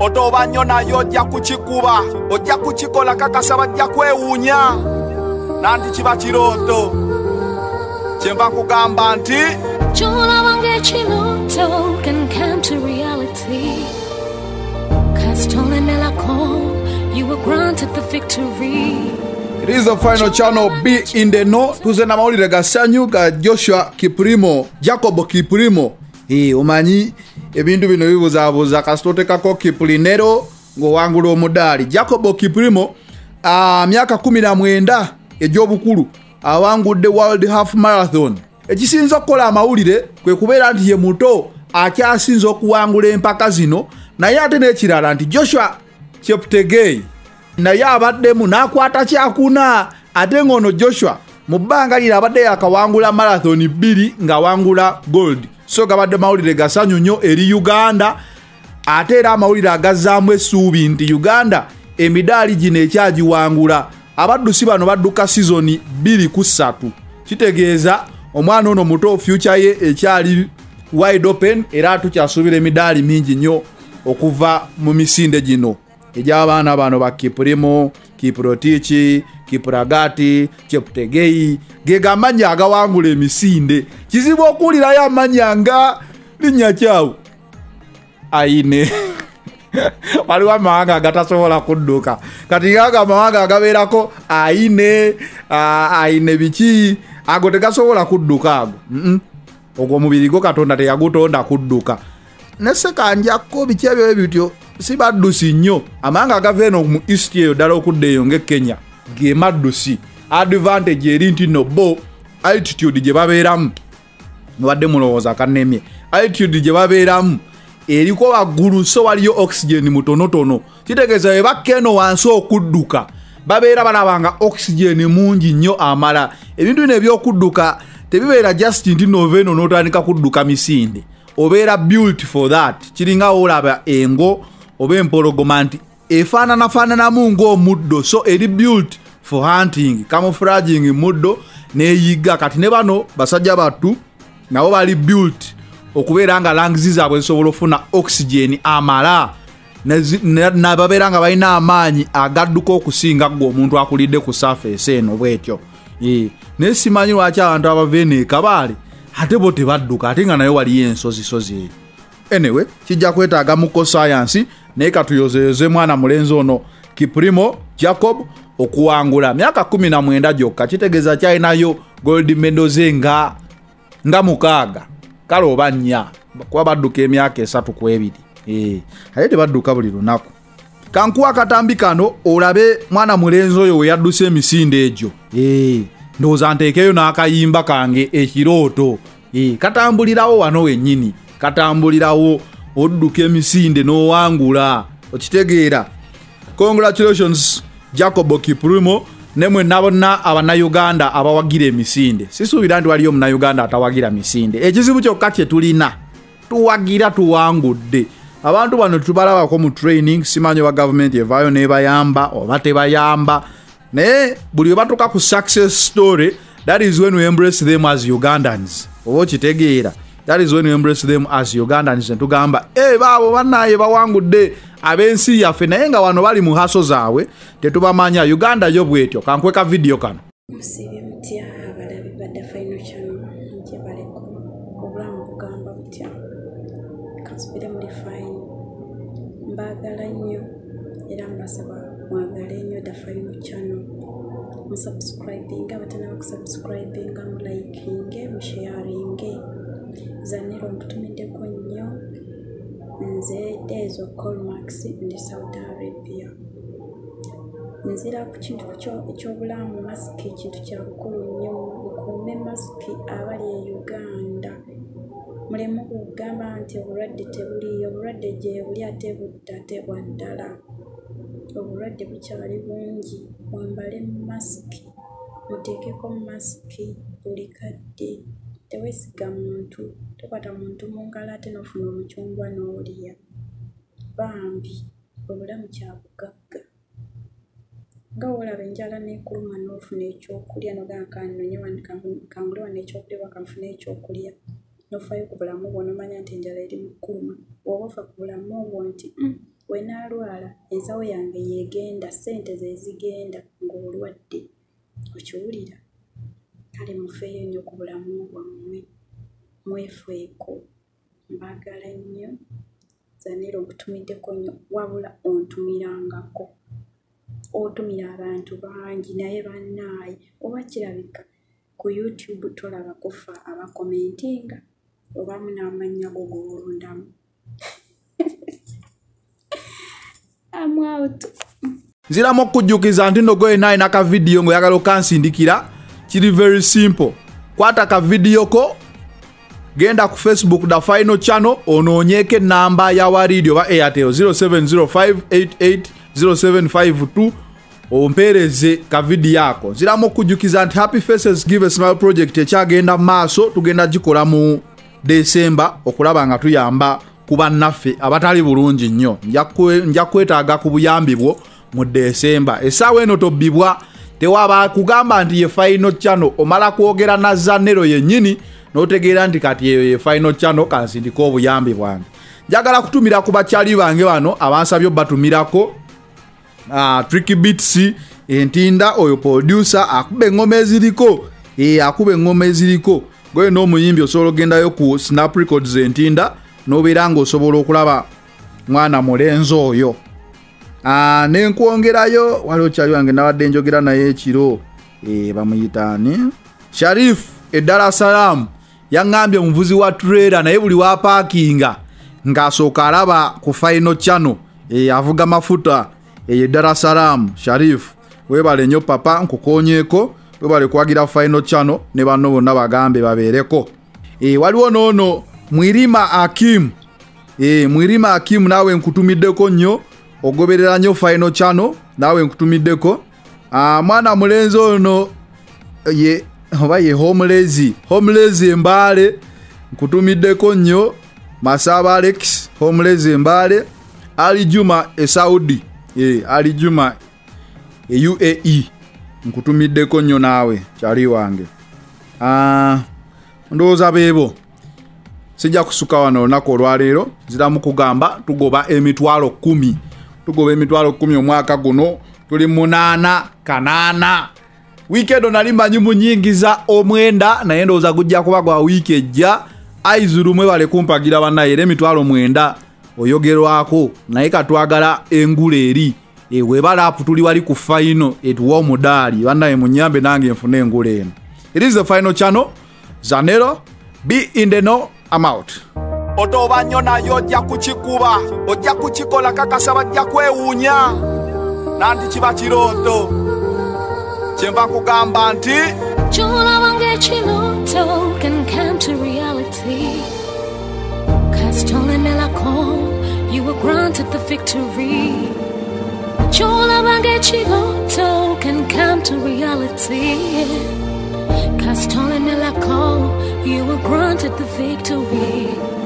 otoba nnyo nayo ojja kukikuba ojja kukikola kakasa bajja kwewuunya. Nanti kiba kirooto. Kyenva nkugamba nti kyolaba ng'ekirooto can come to reality. Kasitolemerako you were granted the victory. It is the final channel B in the know tuze na mawulire ga ssanyu ga joshua kiprimo jacob kiprimo. Eh, omanyi ebintu bino bibuzaabuza kasita otekako kiplinero ng'owangula omudaali. Jacob kiprimo myaka 19 egy'obukulu awangudde world half marathon. Ekisinza okukola amawulire kwe kubeera nti ye muto akyasinza okuwangula empaka zino naye ate n'ekirala nti joshua cheptegei naye abaddemu n'akwata kyakuna. Ate ng'ono joshua mu bbanga lino abadde yakawangula marathoni bbiri ng'awangula gold so gabadde mawulire gasanyu nnyo eri uganda ate era amawulire agazzaamu essuubi nti uganda emidaali gino ekyagiwangula. Abaddusi bano badduka sizoni 23 kitegeeza omwana ono muto future ye ekyali wide open era tukyasuubira emidaali mingi nnyo okuva mu misinde gino. Egy'abaana bano ba kipurimo kiprotiki kipuragati cheptegei ge gamannya agawangula emisinde kizibu okuwulirayo amannya nga linnya kyawu aine. Waliwo amawanga agatasobola kudduka. Kati gaga amawanga agabeerako aine ah, aine biki ago tegasobola kudduka ago. Ogwo omubiri gwo katonda teyagutonda kudduka. Nesekanjako biki ebyo bityo si baddusi nnyo. Amawanga agava eno mu east eyo ddala okudda eyo ng'ekenya ge maddusi advantage eri nti no bo altitude gye babeeramu. Mubadde mulowooza kannemye. Altitude gye babeeramu. Eriko waggulu so waliyo oxygen mutonotono kitegeeza bwe bakka eno wansi okudduka babeera balabanga oxygen mungi nnyo amala. Ebintu bino ebyokudduka tebibeera just nti nova eno n'otandika kudduka misinde. Obeera built for that. Kiringa olaba engo oba empologoma nti efaananafaananamu ng'omuddo. So eri built for hunting camouflaging muddo neeyiga kati ne bano basajja battu nabo bali built okubeera nga langizi zaabwe zisobola okufuna oxygen amala. Nababeera nga balina amaanyi agadduka okusinga gwe omuntu akulidde ku safeesi eno bwetyo. Naye simanyi lwaki abantu abava eno ekabaale ate bo tebadduka ate nga naye waliyo ensozisozi eyo anyway kijja kwetaaga muko sayansi naye katuyozeyoze mwana mulenzi ono kiprimo jacob okuwangula. Myaka 19 gyokka kitegeeza kyalinayo gold medals nga nga mukaaga. Kale oba nnya kuba badduka emyaka esatu ku ebiri. Eh, ate tebadduka buli lunaku. Kankuwa akatambi kano olabe mwana mulenzi oyo we yadduse emisinde egyo. Eh, ndowooza nteekeyo n'akayimba kange ekirooto. Eh, katambulirawo wano wennyini. Katambulirawo odduka emisinde n'owangula. Okitegeera. Congratulations jacob kiprimo ne mwenna bonna abannayuganda abawagira emisinde. Sisuubira nti waliyo omunnayuganda atawagira misinde. Ekizibu kyokka kye tulina. Tuwagira tuwangudde. Abantu bano tubalabako mu training simanyi oba gavumenti evaayo nebayamba oba tebayamba. Naye buli webatuuka ku success story that is when we embrace them as ugandans. Oba okitegeera that is when we embrace them as ugandans. Netugamba baabo bannaye bawangudde ab'ensi yaffe naye nga wano bali mu haso zaabwe tetubamanya uganda yo bwetyo. Kankweka vidiyo kano. Musiibye mutya abalabi badda final channel gye baleko obulamu bugamba butya. Kasubire muli fine. Mbaagala nnyo era mbasaba mwagale nnyo da final channel. Musubscribinga abatanaba kusubscribinga mulayikinge musharinge zanira omutumiddeko nnyo nze dezo colmax ndi saudi arabia. Nzira ku kintu kyo- ekyobulamu masiki kintu kya bukulu nnyo mukuume masiki abali e uganda. Mulemu kugamba nti obulwadde tebuliyo obulwadde gye buli ate budda ate bwa ddala. Obulwadde bukyali bungi mwambale masiki muteekeko masiki buli kadde teweesiga muntu tokwata muntu mu ngalo ate nofuna omucungwa n'olya. Bambi obulamu kyabugagga nga wolaba enjala nekuluma nofuna ekyokulya nogamba kanonye kangule wano ekyokulya oba kanfuna ekyokulya nofayo ku bulamu bwo nomanya nti enjala eri mukuluma woba ofa ku bulamu obwo nti "Mm, wenaalwala ensawo yange yegenda ssente zezigenda ng'olwadde okiwulira kale mufeeyo nnyo ku bulamu bwammwe mwefeeko mbaagala nnyo zanera onkutumiddeko nnyo wabula ontumirangako. Otumira abantu bangi naye bannaaye oba kirabika ku youtube tolaba kufa abakomentinga obamu n'amannya go g'olondamu. Amwautu nziramu okukujjukiza nti nno gwe naye nakavidiyo ng'oyagala okansindikira kiri very simple. Kwata akavidiyo ko genda ku facebook da final channel onoonyeeko enamba ya wariidi oba airtel 0705880752 ompeereze kavidiyo ako nziramu okukujjukiza nti happy faces give smile project ekyagenda mu maaso tugenda gikola mu desemba okulaba nga tuyamba ku bannaffe abatali bulungi nnyo. Nja kwe- nja kwetaaga ku buyambi bwo mu desemba essaawa eno tobbibwa tewaba kugamba nti ye final channel omala kwogera na zannero yennyini n'otegeera nti kati eyo ye final channel kansindika obuyambi bwange. Njagala kutumira ku bakyali bange bano abansabye batumirako uh, tricky bits entinda oyo producer akuba engoma eziriko e, akuba engoma eziriko. Gwe n'omuyimbi osobola ogendayo ku snap records entinda nobeera ngaosobola okulaba mwana mulenzi oyo uh, nenkwongerayo waliwo kyali wange nabadde njogera naye ekiro e, bamuyitaani sharif eddala salaamu yaŋŋambye omuvuzi wa trailer naye buli wapaakinga ng'asooka alaba ku final channel e, avuga mafuta eyo eddala salaamu sharif webale nnyo papa nkukonyeeko webale kwagira final channel ne banno bonna bagambe babeereko. E, waliwo noono mwirima akim e, mwirima akim naawe nkutumiddeko nnyo ogoberera nnyo final channel naawe nkutumiddeko. Ah, mwana mulenzi ono ye oba ye homelezi homelezi embaale nkutumiddeko nnyo. Masaba alex homelezi embaale ali juma e saudi e, ali juma e uae nkutumiddeko nnyo naawe kyali wange. Ah, ndowooza beebo sijja kusuka wano olunaku olwaleero nziramu kugamba tugoba emitwalo kumi tugoba emitwalo kumi omwaka guno. Tuli munaana kanaana. Wiiki eno nali manyi munyingiza omwenda naye ndowooza gujja kuba gwa wiiki ejja. Aizulu mwebale kumpagira bannaye era emitwalo mwenda oyogerwako. Naye katwagala engula eri. E, webalapu tuli wali ku faino etuwa omudaali. Bannaye munyambe nange nfune engula eno. It is the final channel. Zanero be in the know I'm out otoba nnyo naye ojja kukikuba ojja kukikola kakasa bajja kwewuunya nanti kiba kirooto kyenva nkugamba nti Chola Chiloto can come to reality. Castole Melacon, you were granted the victory. Chola Chiloto can come to reality. Castole Melacon, you were granted the victory.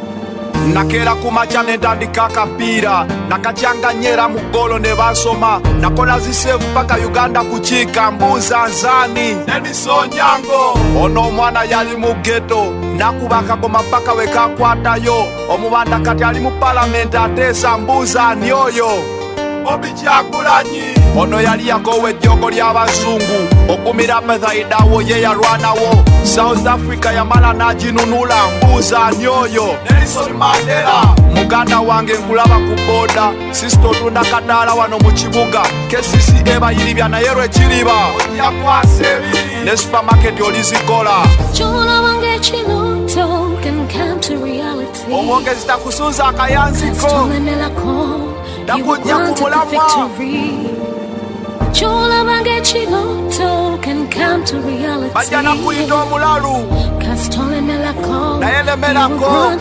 Nakeera ku makya ne ntandika akapiira nakacyanganyera mu ggolo ne bansoma. Nakola ziseevu paka uganda kukiika. Mbuuza nzaani? Nenisonyango ono omwana yali mu geto nakuba akagoma paka we kakwatayo omubanda kati ali mu palamenti ateesa. Mbuuza ani oyo obikyagulanyi ono yali yakowa ejjogo ly'abazungu okumira methaidawo ye yalwanawo. South africa yamala n'aginunula mbuuza ani oyo nelson mandela. Muganda wange nkulaba ku booda sisita otunda kadaala wano mu kibuga. Kesisi ebayiribya naye lwekiriba oyakwasa ebiri ne supamaketi olizikola. Chola Chiloto can come to reality. omwongezi takusunza akayanziko Castole Melacon, you were Nakujja granted the kumulamwa. victory. Chola Chiloto can come to reality. bajja nakuyita omulalu Naye lemerako.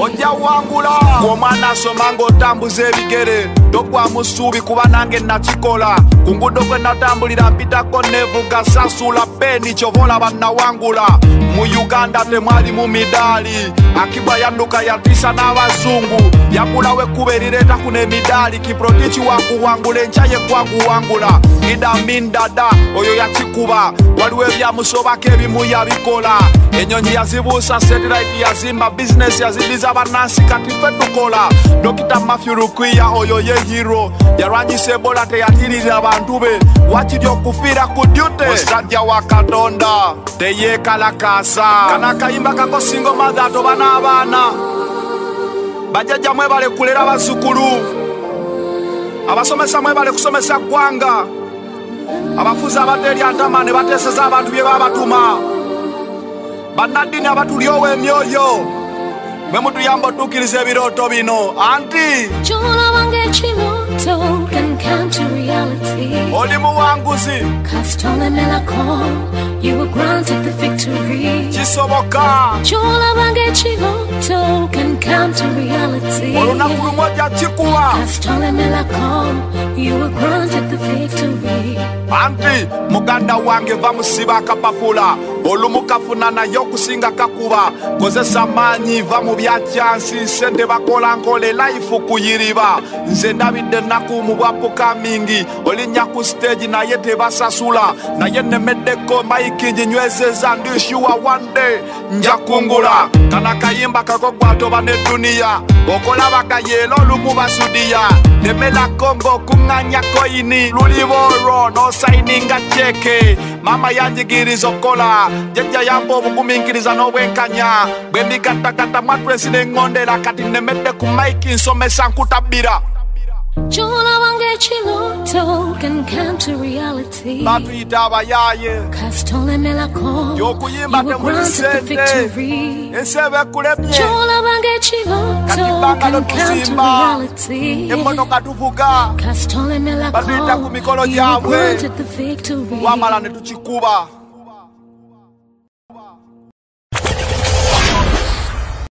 ojja wangula omwana asoma ng'otambuza ebigere togwamu ssuubi kuba nange nakikola ku ngudo kwe natambulira mpitako nevuga sasula peni kyova olaba nawangula mu uganda temwali mu midali akibwa yadduka yatisa n'abazungu. Yagulawo ekkuba erireeta kuno emidaali kiprotichi wakuwangula enkya ye gwaguwangula. Idamin dada oyo yakikuba. Waliwo ebyamusobako ebimu yabikola enyonyi yazibuusa satellite yazimba bizinesi yazidiza bannansi kati ffe tukola. Dokita matthew lukwiya oyo ye hiro yalwanyisa ebola teyatirira abantu be. Wakiri okufiira ku dyute musajja wa katonda teyeekalakaasa kana akayimba kako singo mathe atoba n'abaana bajjajja mwebale kulera bazzukulu. Abasomesa mwebale kusomesa ggwanga. Abafuzi abateeryantama ne bateeseza abantu bye babatuma bannaddiini abatulyowa emyoyo. Mwe mutuyamba otuukiriza ebirooto bino. Anti? Kyolaba ng'ekirooto can come to reality. oli muwanguzi Kasitolemerako, you were granted the victory. kisoboka Kyolaba ng'ekirooto can come to reality. olunaku lumu ojja kikuwa Kasitolemerako, you were granted the victory. anti muganda wange va musiba akapapula olumu kafuna naye okusinga kakuba. Kozesa maanyi va mu byakyansi sente bakola nkole laifu kuyiriba nze ndabidde ennaku mu bwapukamingi olinnya ku siteegi naye tebasasula. Naye nemeddeko mayiki nginywezeza ndishuwa wande nja kungula kana kayimba kako gwatoba ne duniya okolaba gayeera olumu basudiya temelako ng'okuŋŋanya koyini luliba olwo n'osayininga ceke maama yanjigiriza okukola jjajja yamba obugumiikiriza n'obwenkanya bwe ndigattagatta mwatwesi n'eŋŋondera kati nemedde ku maiki nsomesa nkutabbira batuyita abayaaye Y'okuyimba temuli sente. ensi eba ekulemye Kyolaba ng'ekirooto Kati lotuzimba. reality. emmotoka tuvuga. Batuyita ku mikolo gyabwe. wamala ne tukikuba